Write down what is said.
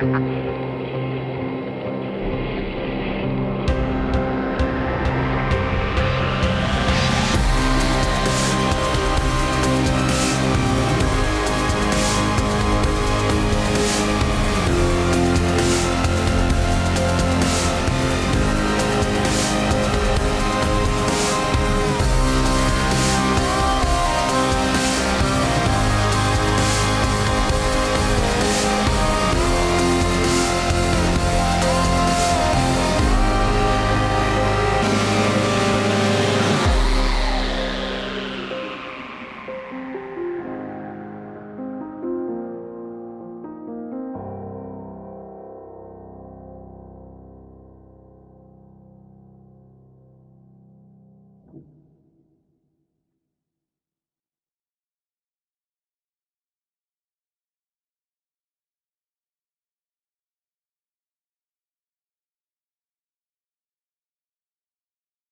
Terima kasih.